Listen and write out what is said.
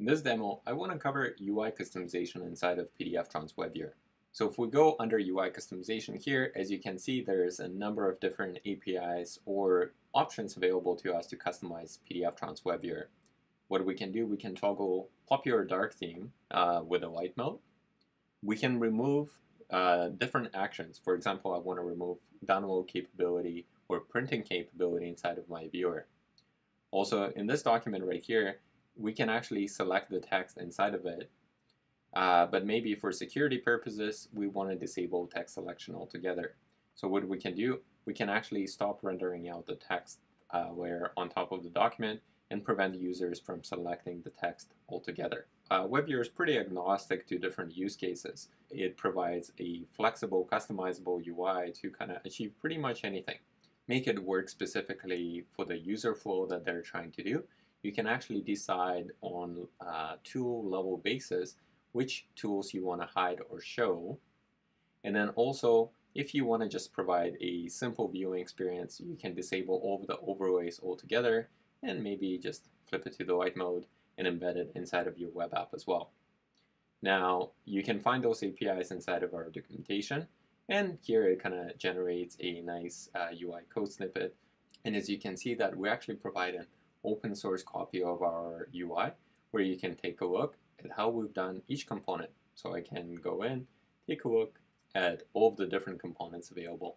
In this demo, I want to cover UI customization inside of PDFTron's WebViewer. So if we go under UI customization here, as you can see, there's a number of different APIs or options available to us to customize PDFTron's WebViewer. What we can do, we can toggle popular dark theme uh, with a light mode. We can remove uh, different actions. For example, I want to remove download capability or printing capability inside of my viewer. Also, in this document right here, we can actually select the text inside of it. Uh, but maybe for security purposes, we want to disable text selection altogether. So what we can do, we can actually stop rendering out the text uh, layer on top of the document and prevent users from selecting the text altogether. Uh, WebViewer is pretty agnostic to different use cases. It provides a flexible, customizable UI to kind of achieve pretty much anything. Make it work specifically for the user flow that they're trying to do, you can actually decide on a tool level basis which tools you want to hide or show. And then also, if you want to just provide a simple viewing experience, you can disable all of the overlays altogether and maybe just flip it to the light mode and embed it inside of your web app as well. Now, you can find those APIs inside of our documentation, and here it kind of generates a nice uh, UI code snippet. And as you can see that we actually provide an open source copy of our UI where you can take a look at how we've done each component. So I can go in, take a look at all of the different components available